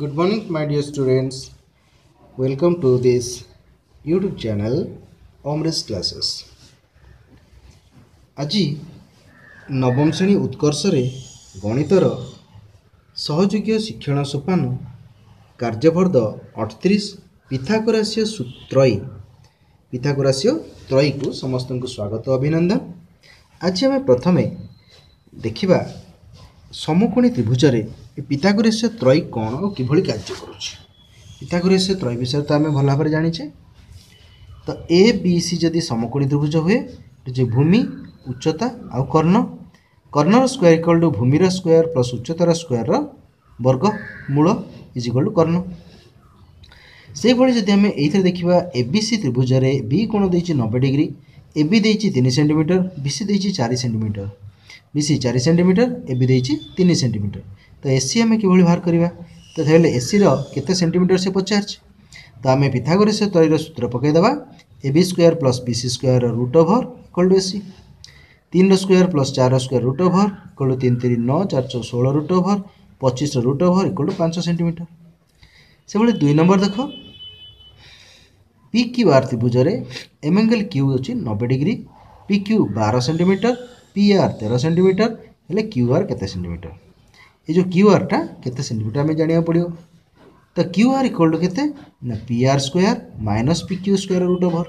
good morning my dear students welcome to this youtube channel omris classes ଆଜି ନବମ ଶ୍ରେଣୀ ଉତ୍କର୍ଷରେ ଗଣିତର ସହଯୋଗୀୟ ଶିକ୍ଷଣ ସୋପାନ କାର୍ଯ୍ୟବର୍ଦ୍ଧ ଅଠତିରିଶ ପିଥାକୋରାସିୟ ସୂତ୍ରୟୀ ପିଥାକୋରାସିୟ ତ୍ରୟୀକୁ ସମସ୍ତଙ୍କୁ ସ୍ୱାଗତ ଅଭିନନ୍ଦନ ଆଜି ଆମେ ପ୍ରଥମେ ଦେଖିବା ସମକୋଣୀ ତ୍ରିଭୁଜରେ ଏ ପିତାଗୁରେଶ୍ୟ ତ୍ରୟ କ'ଣ ଓ କିଭଳି କାର୍ଯ୍ୟ କରୁଛି ପିତାଗୁରେଶ୍ୟ ତ୍ରୟ ବିଷୟରେ ତ ଆମେ ଭଲ ଭାବରେ ଜାଣିଛେ ତ ଏ ବି ସି ଯଦି ସମକୋଣୀ ତ୍ରିଭୁଜ ହୁଏ ଯେ ଭୂମି ଉଚ୍ଚତା ଆଉ କର୍ଣ୍ଣ କର୍ଣ୍ଣର ସ୍କୋୟାର ଇକ୍ୱାଲ ଟୁ ଭୂମିର ସ୍କୋୟାର ପ୍ଲସ୍ ଉଚ୍ଚତାର ସ୍କୋୟାରର ବର୍ଗ ମୂଳ ଇଜ୍ ଇକ୍ୱାଲ ଟୁ କର୍ଣ୍ଣ ସେହିଭଳି ଯଦି ଆମେ ଏଇଥିରେ ଦେଖିବା ଏ ବି ସି ତ୍ରିଭୁଜରେ ବି କୋଣ ଦେଇଛି ନବେ ଡିଗ୍ରୀ ଏ ବି ଦେଇଛି ତିନି ସେଣ୍ଟିମିଟର ବି ସି ଦେଇଛି ଚାରି ସେଣ୍ଟିମିଟର बी सी चार सेमिटर ए बी तीन सेमिटर तो एसी आम कि बाहर करवा तो देखे एसी रत सेमिटर से पचार तो आम पिथागोर से तरीर सूत्र पकईदे A B square plus BC C square root over कल टू एसी तीन रक्यर प्लस चार स्क् रुट ओभर कल टू तीन तीन नौ चार षोह रुट ओभर पचिश रुट ओभर इक्वल टू पांच सेमिटर से भाई दुई नंबर देख पिक्यू आर त्रिभुज एम एंगल क्यू अच्छी नब्बे डिग्री पिक्यू बार सेमिटर पी आर तेरह सेन्टीमिटर हेल्ले क्यूआर केमिटर ये जो क्यू क्यूआरटा केमिटर आम जाना पड़ो तो क्यूआर इक्वल टू के R square minus P Q square root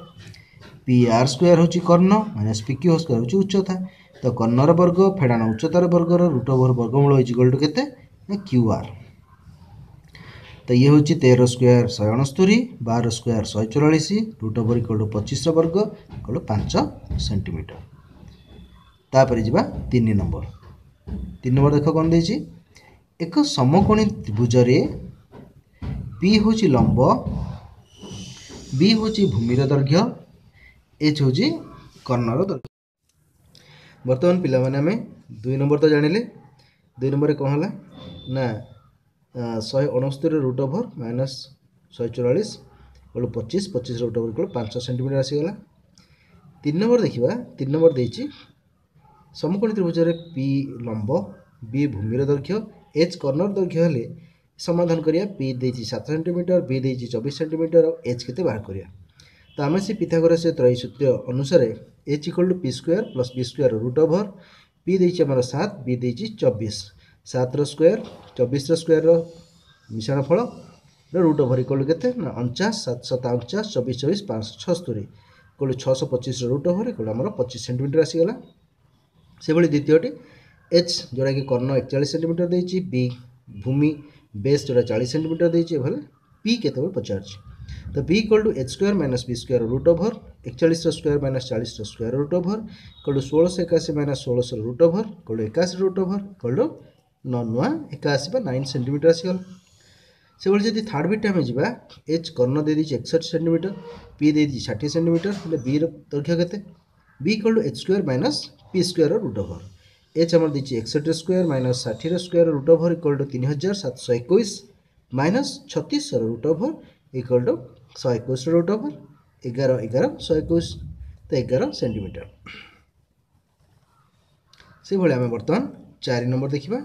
P R square हूँ कर्ण माइनस पी क्यू स्क्र हूँ उच्चता तो कर्णर वर्ग फेड़ाण उच्चतर वर्गर रुट ओभर वर्गमूल इक्वल टू के आर तो ये हूँ तेरह स्क्वयर शहे अणस्तरी बार स्क्वयर शहे चौरास रुट ओभर इक्वल टू पचिश वर्ग इक्वल टू पांच सेमिटर ତାପରେ ଯିବା ତିନି ନମ୍ବର ତିନି ନମ୍ବର ଦେଖ କ'ଣ ଦେଇଛି ଏକ ସମକୋଣୀ ତ୍ରିଭୁଜରେ ପି ହେଉଛି ଲମ୍ବ ବି ହେଉଛି ଭୂମିର ଦୈର୍ଘ୍ୟ ଏଚ୍ ହେଉଛି କର୍ଣ୍ଣର ଦୈର୍ଘ୍ୟ ବର୍ତ୍ତମାନ ପିଲାମାନେ ଆମେ ଦୁଇ ନମ୍ବର ତ ଜାଣିଲେ ଦୁଇ ନମ୍ବରରେ କ'ଣ ହେଲା ନା ଶହେ ଅଣସ୍ତରୀ ରୁଟ୍ ଓଭର୍ ମାଇନସ୍ ଶହେ ଚଉରାଳିଶ ବେଳୁ ପଚିଶ ପଚିଶ ରୁଟ୍ ଓଭର୍ ବେଳୁ ପାଞ୍ଚ ସେଣ୍ଟିମିଟର ଆସିଗଲା ତିନି ନମ୍ବର ଦେଖିବା ତିନି ନମ୍ବର ଦେଇଛି সমকোণী ত্রিভুজের পি লম্ব বি ভূমির দৈর্ঘ্য এচ কর্ণর দৈর্ঘ্য হলে সমাধান করিয়া পি দিয়েছি সাত সেন্টিমিটর বি দিয়েছি চবিশ সেন্টিমিটর ଆଉ ଏଚ୍ କେତେ ବାହାର କରିବା ତ ଆମେ ସେ ପିଥାଗୋରସ ତ୍ରୟୀ ସୂତ୍ର ଅନୁସାରେ H equal to P square plus B square root over P ଦେଇଛି ଆମର ସାତ ବି ଦେଇଛି ଚବିଶ ସାତର ସ୍କୋୟାର ଚବିଶର ସ୍କୋୟାରର ମିଶାଣ ଫଳ ରୁଟ୍ ଓଭର୍ ଇକ୍ୱାଲ୍ କେତେ ନା ଅଣଚାଶ ସାତ ସତା ଅଣଚାଶ ଚବିଶ ଚବିଶ ପାଞ୍ଚଶହ ଛସ୍ତରୀ ଇକ୍ୱାଲ୍ ଛଅଶହ ପଚିଶର ରୁଟ୍ ଓଭର୍ ଇକ୍ୱାଲ୍ ଆମର ପଚିଶ ସେଣ୍ଟିମିଟର ଆସିଗଲା ସେଭଳି ଦ୍ୱିତୀୟଟି ଏଚ୍ ଯେଉଁଟାକି କର୍ଣ୍ଣ ଏକଚାଳିଶ ସେଣ୍ଟିମିଟର ଦେଇଛି ବି ଭୂମି ବେସ୍ ଯେଉଁଟା ଚାଳିଶ ସେଣ୍ଟିମିଟର ଦେଇଛି ଏଭଳି ପି କେତେବେଳେ ପଚାରୁଛି ତ B equal to H square minus B square root over ଏକଚାଳିଶର square minus ଚାଳିଶର square root over equal to ଷୋଳଶହ ଏକାଅଶୀ ମାଇନସ୍ ଷୋଳଶର ରୁଟ୍ ଓଭର୍ ଇକ୍ୱାଲ୍ ଟୁ ଏକାଅଶୀ ରୁଟ୍ ଓଭର୍ ଇକ୍ୱାଲ୍ ଟୁ ନୂଆ ଏକାଅଶୀ ବା ନାଇନ୍ ସେଣ୍ଟିମିଟର ଆସିଗଲା ସେଭଳି ଯଦି ଥାର୍ଡ଼ ବିଟ୍ ଆମେ ଯିବା ଏଚ୍ କର୍ଣ୍ଣ ଦେଇଦେଇଛି ଏକଷଠି ସେଣ୍ଟିମିଟର ପି ଦେଇଦେଇଛି ଷାଠିଏ ସେଣ୍ଟିମିଟର ହେଲେ ବିର ଦୈର୍ଘ୍ୟ କେତେ b equal to h square minus p square root over h আমার দিচ্ছি একষট্টি square minus ষাঠির square root over equal to তিন হাজার সাতশো একুশ মাইনাস ছত্রিশর রুট ওভর ইকুয়াল টু শহে একুশর রুট ওভর এগার এগার শহে একুশ ତ ଏଗାର ସେଣ୍ଟିମିଟର ସେଭଳି ଆମେ ବର୍ତ୍ତମାନ ଚାରି ନମ୍ବର ଦେଖିବା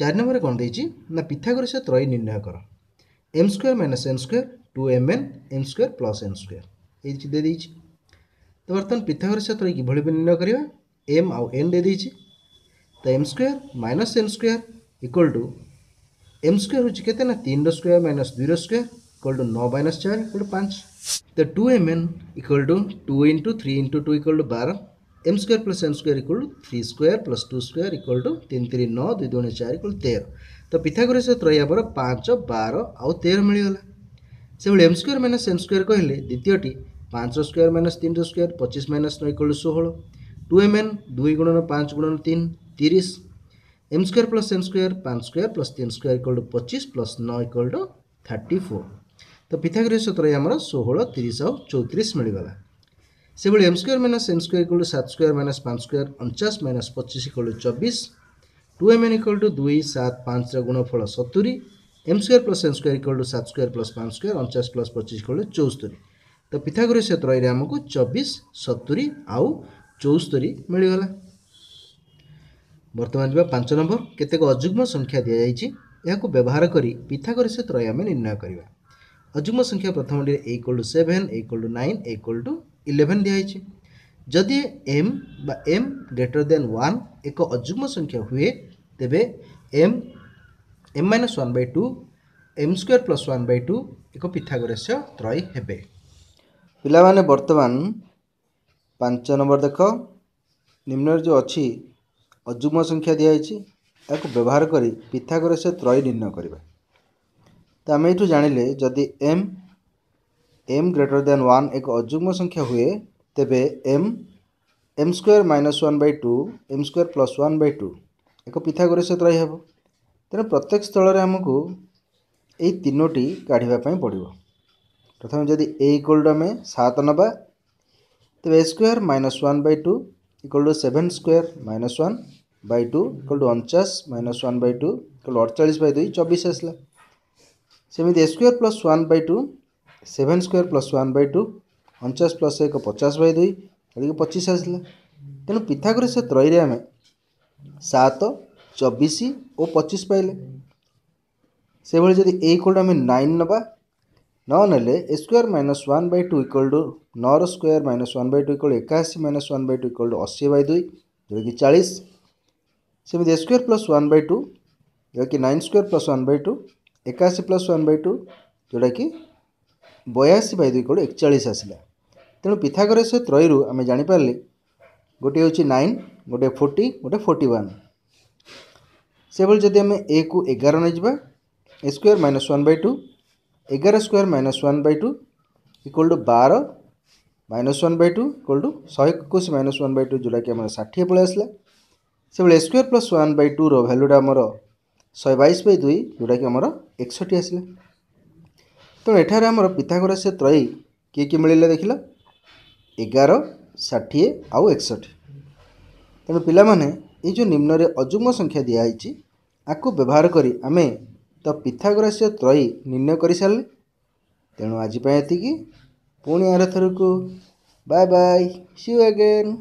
ଚାରି ନମ୍ବରରେ କ'ଣ ଦେଇଛି ନା ପିଥାଗୋରସ ତ୍ରୟୀ ନିର୍ଣ୍ଣୟ କର M square minus M square two M N M square plus M square ଏଇ ଦେଇଛି ତ ବର୍ତ୍ତମାନ ପିଥାଗୋରସ୍ ସୂତ୍ର କିଭଳି ନିର୍ଣ୍ଣୟ କରିବା ଏମ୍ ଆଉ ଏନ୍ ଦେଇଦେଇଛି ତ M square minus M square equal to M square ହେଉଛି କେତେ ନା ତିନିର ସ୍କୋୟାର ମାଇନସ୍ ଦୁଇର ସ୍କୋୟାର ଇକ୍ୱାଲ୍ ଟୁ ନଅ ମାଇନସ୍ ଚାରି ଇକ୍ୱାଲ୍ ଟୁ ପାଞ୍ଚ ତ two M N equal to two into three into two equal to ବାର M square plus M square equal to three square plus two square equal to तीन तीन नौ दुई दुण चार equal तेर तो पिथागोरस सूत्र यापर पाँच बार आउ तेर मिलगला से M square minus M square कहले द्वितीयटी ପାଞ୍ଚ ସ୍କୋୟାର ମାଇନସ୍ ତିନିର ସ୍କୋୟାର ପଚିଶ ମାଇନସ୍ ନଅ ଇକ୍ୱାଲ୍ ଟୁ ଷୋହଳ ଟୁ ଏମ୍ ଏନ୍ ଦୁଇ ଗୁଣନ ପାଞ୍ଚ ଗୁଣନ ତିନି ତିରିଶ M square plus N square ପାଞ୍ଚ ସ୍କୋୟାର ପ୍ଲସ୍ ତିନି ସ୍କୋୟାର ଇକ୍ୱାଲ୍ ଟୁ ପଚିଶ ପ୍ଲସ୍ ନଅ ଇକ୍ୱାଲ୍ ଟୁ ଥାର୍ଟି ଫୋର୍ ତ ପିଥାଗୋରିୟ ସୂତ୍ର ଆମର ଷୋହଳ ତିରିଶ ଆଉ ଚଉତିରିଶ ମିଳିଗଲା ସେଭଳି M square minus N square equal to ସାତ ସ୍କୋୟାର ମାଇନସ୍ ପାଞ୍ଚ ସ୍କୋୟାର ଅଣଚାଶ ମାଇନସ୍ ପଚିଶ ଇକ୍ୱାଲ୍ ଟୁ ଚବିଶ two M N equal to ଦୁଇ ସାତ ପାଞ୍ଚର ଗୁଣଫଳ ସତୁରି M square plus N square equal to ସାତ ସ୍କୋୟାର ପ୍ଲସ୍ ପାଞ୍ଚ ସ୍କୋୟାର ଅଣଚାଶ ପ୍ଲସ୍ ପଚିଶ ଇକ୍ୱାଲ୍ ଟୁ ଚଉସ୍ତରୀ ତ ପିଥାଗୋରସ କ୍ଷେତ୍ର ଏଇରେ ଆମକୁ ଚବିଶ ସତୁରୀ ଆଉ ଚଉସ୍ତରୀ ମିଳିଗଲା ବର୍ତ୍ତମାନ ଯିବା ପାଞ୍ଚ ନମ୍ବର କେତେକ ଅଯୁଗ୍ମ ସଂଖ୍ୟା ଦିଆଯାଇଛି ଏହାକୁ ବ୍ୟବହାର କରି ପିଥାଗୋରସ ତ୍ରୟ ଆମେ ନିର୍ଣ୍ଣୟ କରିବା ଅଯୁଗ୍ମ ସଂଖ୍ୟା ପ୍ରଥମଟିରେ A equal to seven A equal to nine A equal to eleven ଦିଆହେଇଛି ଯଦି ଏମ୍ ବା ଏମ୍ ଗ୍ରେଟର ଦେନ୍ ୱାନ୍ ଏକ ଅଯୁଗ୍ମ ସଂଖ୍ୟା ହୁଏ ତେବେ M M minus one by two M square plus one by two ଏକ ପିଥାଗୋରସ ତ୍ରୟ ହେବେ ପିଲାମାନେ ବର୍ତ୍ତମାନ ପାଞ୍ଚ ନମ୍ବର ଦେଖ ନିମ୍ନରେ ଯେଉଁ ଅଛି ଅଯୁଗ୍ମ ସଂଖ୍ୟା ଦିଆହେଇଛି ଏହାକୁ ବ୍ୟବହାର କରି ପିଥାଗୋରସ ତ୍ରୟୀ ନିର୍ଣ୍ଣୟ କରିବା ତ ଆମେ ଏଇଠୁ ଜାଣିଲେ ଯଦି M M greater than one ଏକ ଅଯୁଗ୍ମ ସଂଖ୍ୟା ହୁଏ ତେବେ M M square minus one by two M square plus one by two ଏକ ପିଥାଗୋରସ ତ୍ରୟୀ ହେବ ତେଣୁ ପ୍ରତ୍ୟେକ ସ୍ଥଳରେ ଆମକୁ ଏଇ ତିନୋଟି କାଢ଼ିବା ପାଇଁ ପଡ଼ିବ प्रथम जदि एक्वल टू आम सात नवा तेज A square minus one by two equal to seven square minus one by two equal to अणचाश minus one by two equal अड़चाश by दुई चबीस आसला सेमती A square plus one by two seven square plus one by two एक पचास बै दुई अलग पचीस आसला तेणु पिथागोर से त्रय आम सात ସାତ और ଓ पाइले से भाई ଯଦି ଏଇ କୋଡ଼ आम नाइन नवा ನಾವನಲ್ಲಿ A square minus one by two equal to ନଅର square minus one by two equal ଏକାଅଶୀ minus one by two equal to ଅଶୀ ବାଇ ଦୁଇ ଯେଉଁଟାକି ଚାଳିଶ ସେମିତି A square plus one by two ଯେଉଁଟାକି nine square plus one by two ଏକାଅଶୀ plus one by two ଯେଉଁଟାକି ବୟାଅଶୀ ବାଇ ଦୁଇ ଇକ୍ୱାଲ୍ ଏକଚାଳିଶ ଆସିଲା ତେଣୁ ପିଥାଗୋରସ ତ୍ରୟୀରୁ ଆମେ ଜାଣିପାରିଲେ ଗୋଟିଏ ହେଉଛି ନାଇନ୍ ଗୋଟିଏ ଫୋର୍ଟି ଗୋଟିଏ ଫୋର୍ଟି ୱାନ୍ ସେଭଳି ଯଦି ଆମେ ଏକୁ ଏଗାର ନେଇଯିବା A square minus one by two ଏଗାର square minus one by two equal to ବାର minus one by two equal to ଶହେ ଏକୋଇଶ ମାଇନସ୍ ୱାନ୍ ବାଇ ଟୁ ଯେଉଁଟାକି ଆମର ଷାଠିଏ ପଳେଇ ଆସିଲା ସେଭଳି ସ୍କୋୟାର ପ୍ଲସ୍ ୱାନ୍ ବାଇ ଟୁର ଭାଲ୍ୟୁଟା ଆମର ଶହେ ବାଇଶ ବାଇ ଦୁଇ ଯେଉଁଟାକି ଆମର ଏକଷଠି ଆସିଲା ତେଣୁ ଏଠାରେ ଆମର ପିଥାଗୋରା ସେ ତ୍ରୟୀ କିଏ କିଏ ମିଳିଲା ଦେଖିଲ ଏଗାର ଷାଠିଏ ଆଉ ଏକଷଠି ତେଣୁ ପିଲାମାନେ ଏଇ ଯେଉଁ ନିମ୍ନରେ ଅଯୁଗ୍ମ ସଂଖ୍ୟା ଦିଆହେଇଛି ଆକୁ ବ୍ୟବହାର କରି ଆମେ ତ ପିଥାଗ୍ରାସ୍ୟ ତ୍ରୟୀ ନିର୍ଣ୍ଣୟ କରିସାରିଲେ ତେଣୁ ଆଜି ପାଇଁ ଏତିକି ପୁଣି ଆର ଥରକୁ bye bye see you again